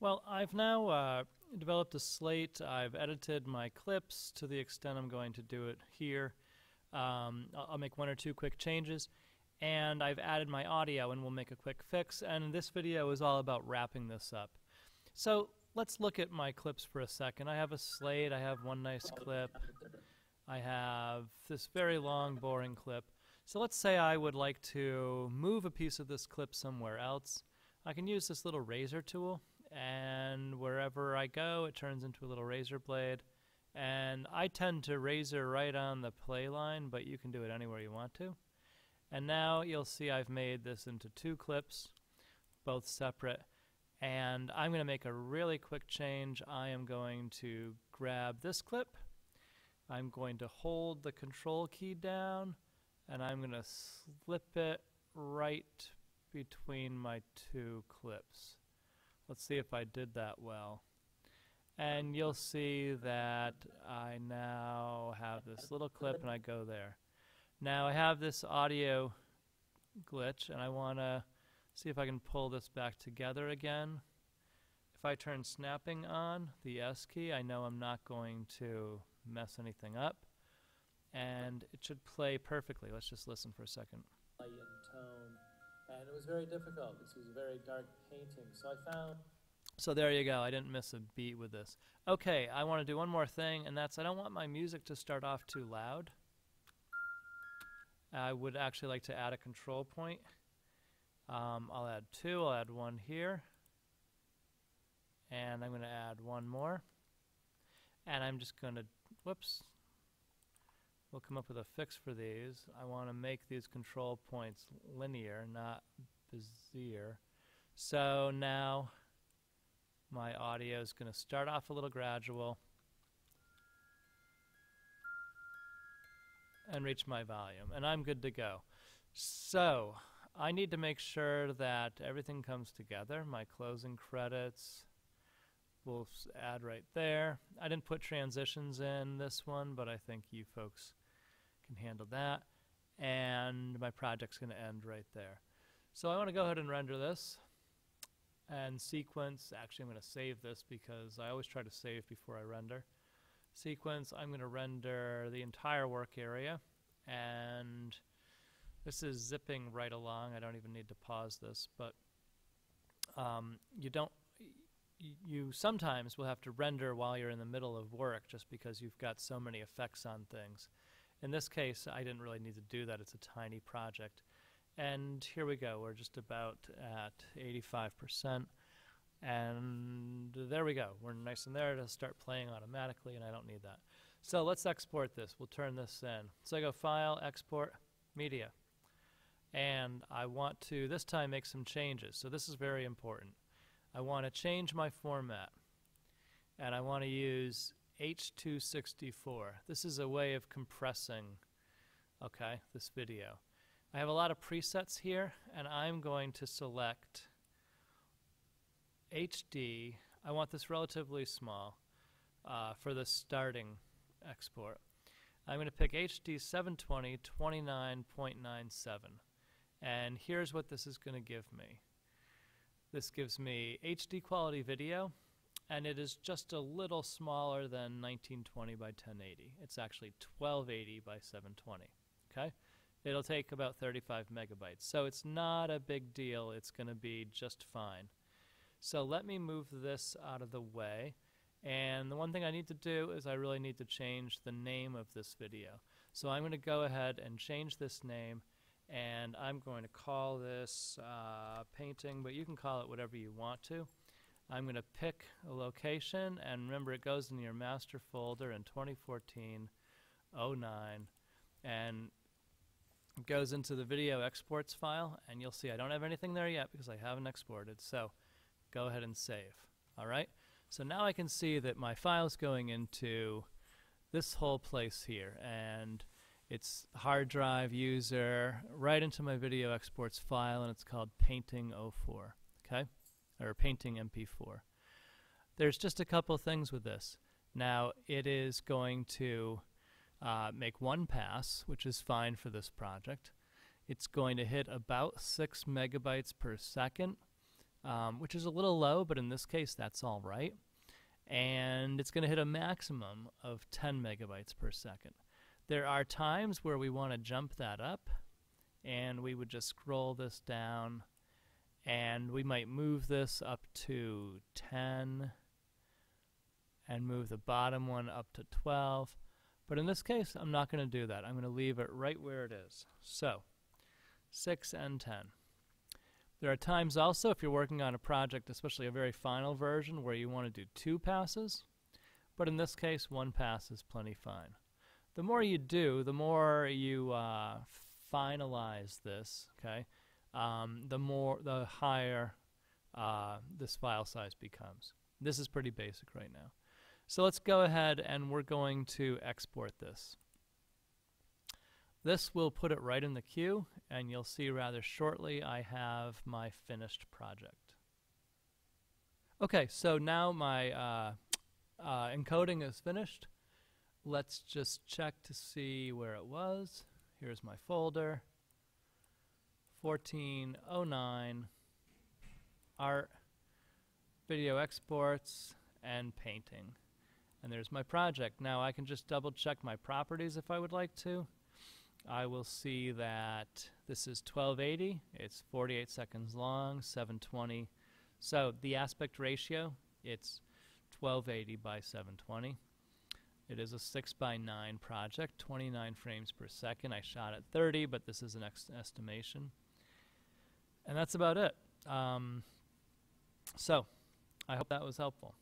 Well, I've now uh, developed a slate. I've edited my clips to the extent I'm going to do it here. Um, I'll, I'll make one or two quick changes. And I've added my audio, and we'll make a quick fix. And this video is all about wrapping this up. So let's look at my clips for a second. I have a slate, I have one nice clip, I have this very long, boring clip. So let's say I would like to move a piece of this clip somewhere else. I can use this little razor tool, and wherever I go, it turns into a little razor blade. And I tend to razor right on the play line, but you can do it anywhere you want to. And now you'll see I've made this into two clips, both separate. And I'm going to make a really quick change. I am going to grab this clip. I'm going to hold the control key down and I'm going to slip it right between my two clips. Let's see if I did that well. And you'll see that I now have this little clip and I go there. Now I have this audio glitch and I want to see if I can pull this back together again. If I turn snapping on, the S key, I know I'm not going to mess anything up. And it should play perfectly. Let's just listen for a second. And it was very difficult. This was a very dark painting, so I found So there you go. I didn't miss a beat with this. Okay, I want to do one more thing, and that's I don't want my music to start off too loud. I would actually like to add a control point. Um, I'll add two. I'll add one here. And I'm going to add one more. And I'm just going to, whoops. We'll come up with a fix for these. I want to make these control points linear, not Bezier. So now my audio is going to start off a little gradual and reach my volume, and I'm good to go. So I need to make sure that everything comes together. My closing credits will add right there. I didn't put transitions in this one, but I think you folks can handle that. And my project's going to end right there. So I want to go ahead and render this and sequence. Actually, I'm going to save this because I always try to save before I render. Sequence, I'm going to render the entire work area, and this is zipping right along. I don't even need to pause this, but um, you don't. You sometimes will have to render while you're in the middle of work just because you've got so many effects on things. In this case, I didn't really need to do that. It's a tiny project. And here we go. We're just about at 85%. And there we go. We're nice and there to start playing automatically, and I don't need that. So let's export this. We'll turn this in. So I go File, Export, Media. And I want to, this time, make some changes. So this is very important. I want to change my format. And I want to use H264. This is a way of compressing, okay, this video. I have a lot of presets here, and I'm going to select HD. I want this relatively small uh, for the starting export. I'm going to pick HD 720 29.97. And here's what this is going to give me. This gives me HD quality video, and it is just a little smaller than 1920 by 1080. It's actually 1280 by 720. Okay? It'll take about 35 megabytes. So it's not a big deal. It's going to be just fine. So let me move this out of the way. And the one thing I need to do is I really need to change the name of this video. So I'm going to go ahead and change this name. And I'm going to call this uh, painting, but you can call it whatever you want to. I'm going to pick a location, and remember it goes in your master folder in 2014 09, and it goes into the video exports file, and you'll see I don't have anything there yet because I haven't exported. So go ahead and save. All right. So now I can see that my file's going into this whole place here, and it's hard drive user right into my video exports file, and it's called Painting 04. Okay, or Painting MP4. There's just a couple things with this. Now it is going to uh, make one pass, which is fine for this project. It's going to hit about six megabytes per second. um, which is a little low, but in this case, that's all right. And it's going to hit a maximum of 10 megabytes per second. There are times where we want to jump that up, and we would just scroll this down, and we might move this up to 10 and move the bottom one up to 12. But in this case, I'm not going to do that. I'm going to leave it right where it is. So, 6 and 10. There are times also, if you're working on a project, especially a very final version, where you want to do two passes. But in this case, one pass is plenty fine. The more you do, the more you uh, finalize this, okay, um, the more, the higher uh, this file size becomes. This is pretty basic right now. So let's go ahead and we're going to export this. This will put it right in the queue, and you'll see rather shortly I have my finished project. Okay, so now my uh, uh, encoding is finished. Let's just check to see where it was. Here's my folder. 1409 art, video exports, and painting. And there's my project. Now I can just double check my properties if I would like to. I will see that this is 1280. It's 48 seconds long, 720. So the aspect ratio, it's 1280 by 720. It is a 6 by 9 project, 29 frames per second. I shot at 30, but this is an estimation. And that's about it. Um, so I hope that was helpful.